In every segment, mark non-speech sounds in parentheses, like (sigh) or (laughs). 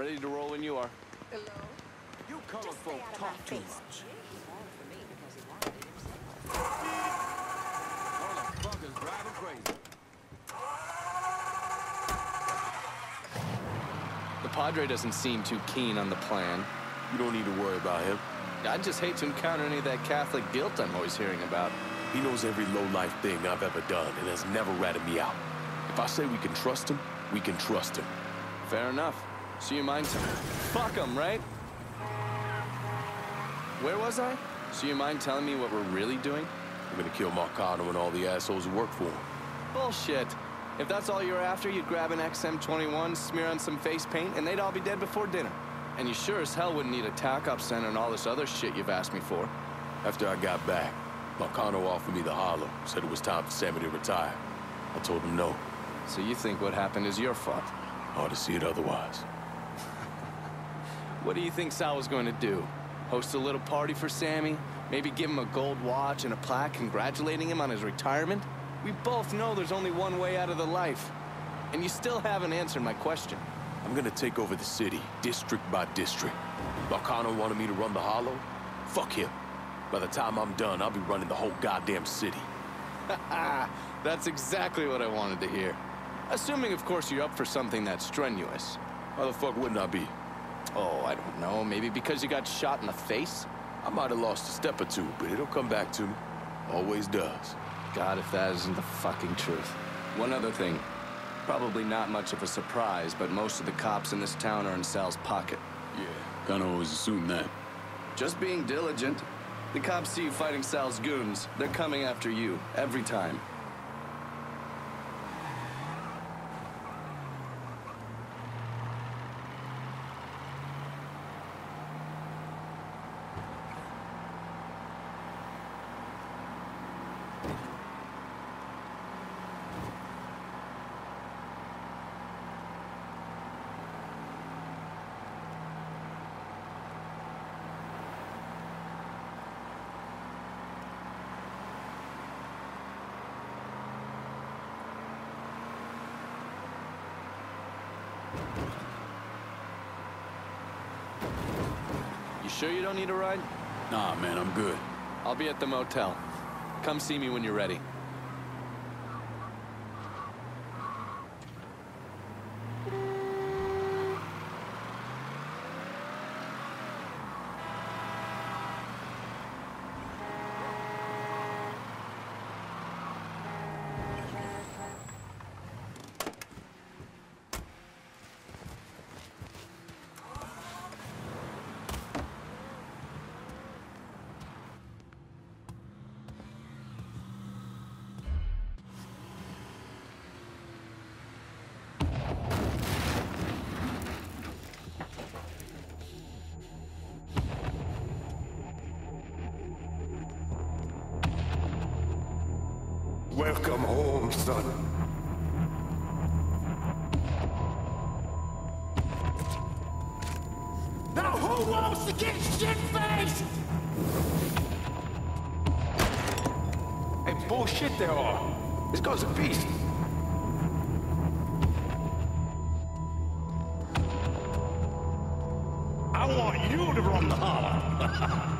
Ready to roll when you are. Hello? You colorful stay out of my talk too face. much. for me because he wanted it himself. Motherfuckers driving crazy. The Padre doesn't seem too keen on the plan. You don't need to worry about him. I'd just hate to encounter any of that Catholic guilt I'm always hearing about. He knows every low-life thing I've ever done and has never ratted me out. If I say we can trust him, we can trust him. Fair enough. So you mind telling... Fuck 'em, right? Where was I? So you mind telling me what we're really doing? I'm gonna kill Marcano and all the assholes who work for him. Bullshit. If that's all you're after, you'd grab an XM21, smear on some face paint, and they'd all be dead before dinner. And you sure as hell wouldn't need a TAC-op center and all this other shit you've asked me for. After I got back, Marcano offered me the hollow, said it was time for Sammy to retire. I told him no. So you think what happened is your fault. Hard to see it otherwise. What do you think Sal was going to do? Host a little party for Sammy? Maybe give him a gold watch and a plaque congratulating him on his retirement? We both know there's only one way out of the life. And you still haven't answered my question. I'm gonna take over the city, district by district. Marcano wanted me to run the hollow? Fuck him. By the time I'm done, I'll be running the whole goddamn city. (laughs) That's exactly what I wanted to hear. Assuming, of course, you're up for something that strenuous. Why the fuck wouldn't I be? Oh, I don't know. Maybe because you got shot in the face? I might have lost a step or two, but it'll come back to me. Always does. God, if that isn't the fucking truth. One other thing. Probably not much of a surprise, but most of the cops in this town are in Sal's pocket. Yeah, kinda always assumed that. Just being diligent. The cops see you fighting Sal's goons. They're coming after you, every time. Sure you don't need a ride? Nah, man, I'm good. I'll be at the motel. Come see me when you're ready. Welcome home, son. Now who wants to get shit-faced? Hey, bullshit they are. This guy's a beast. I want you to run the hollow. (laughs)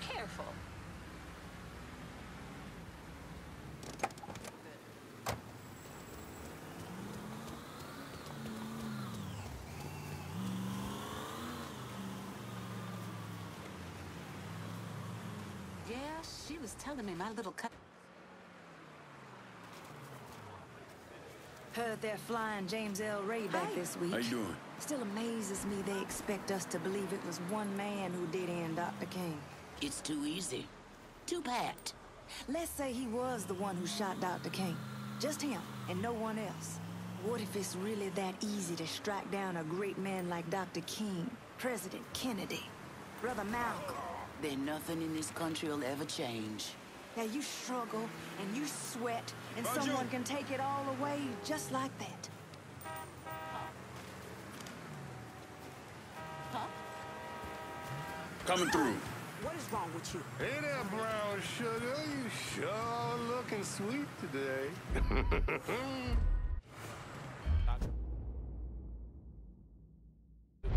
careful. Yeah, she was telling me my little cut. Heard they're flying James Earl Ray back Hi. this week. How you doing? Still amazes me they expect us to believe it was one man who did end Dr. King. It's too easy. Too pat. Let's say he was the one who shot Dr. King. Just him and no one else. What if it's really that easy to strike down a great man like Dr. King, President Kennedy, Brother Malcolm? Then nothing in this country will ever change. Now you struggle and you sweat, and someone can take it all away just like that. Coming through. What is wrong with you? Hey there, brown sugar. You sure looking sweet today.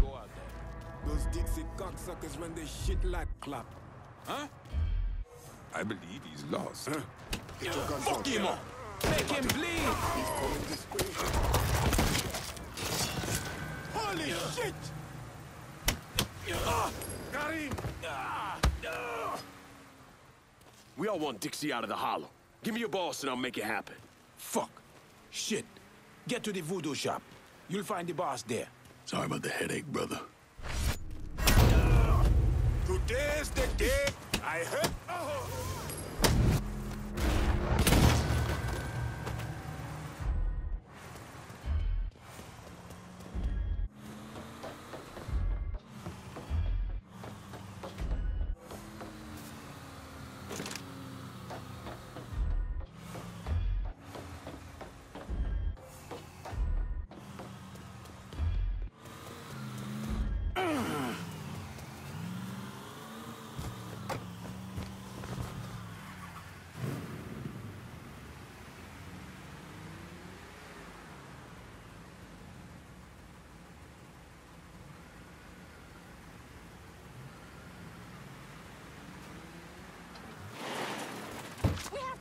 Go out there. Those Dixie cocksuckers run their shit like clap. Huh? I believe he's lost. Fuck him up! Make him bleed! Holy shit! Ah! Got him! Ah! We all want Dixie out of the hollow. Give me your boss and I'll make it happen. Fuck. Shit. Get to the voodoo shop. You'll find the boss there. Sorry about the headache, brother. Today's the day I heard. Oh.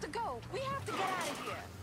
To go. We have to get out of here.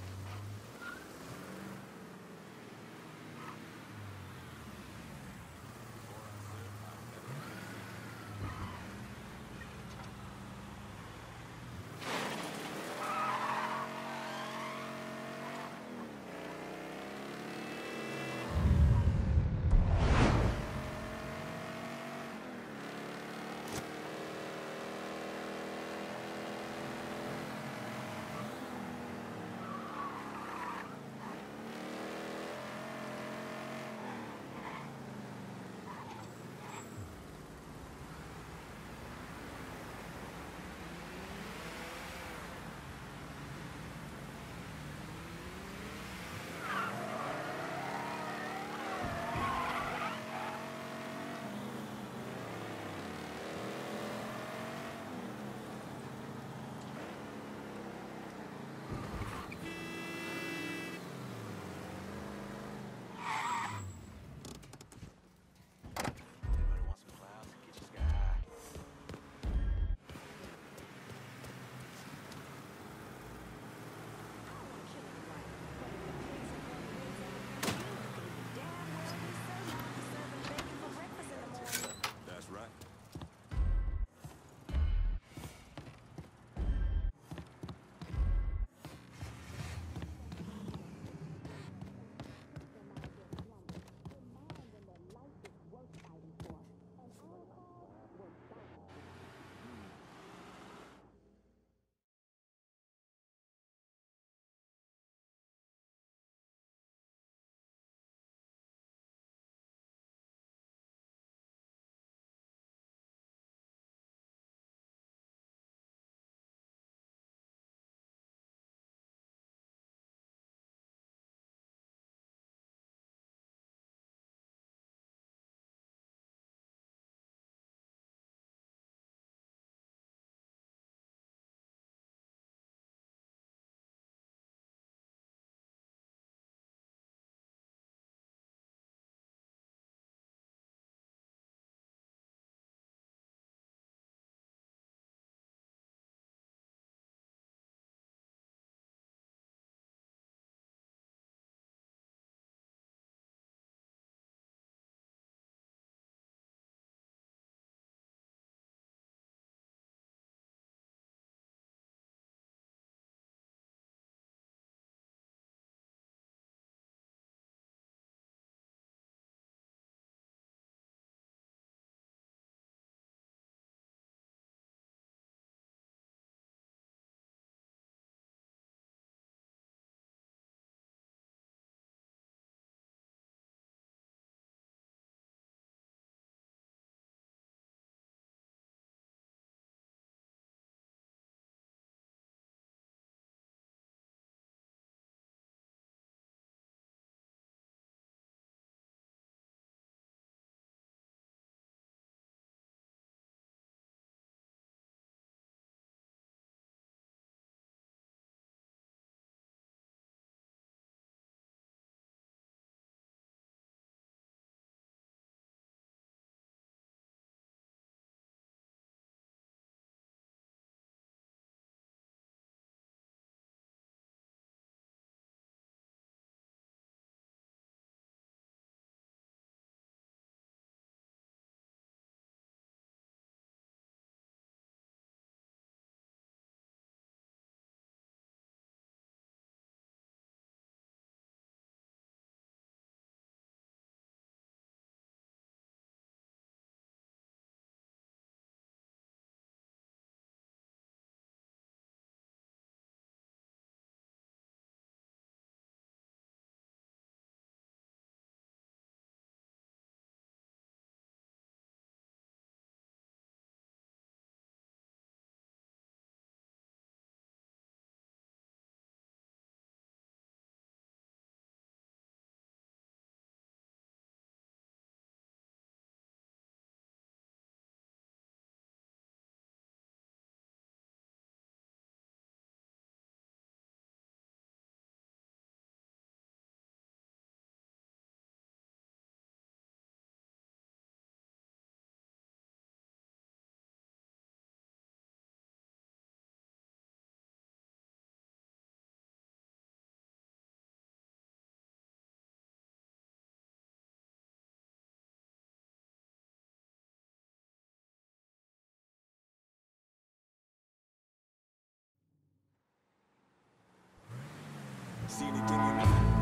see in you need.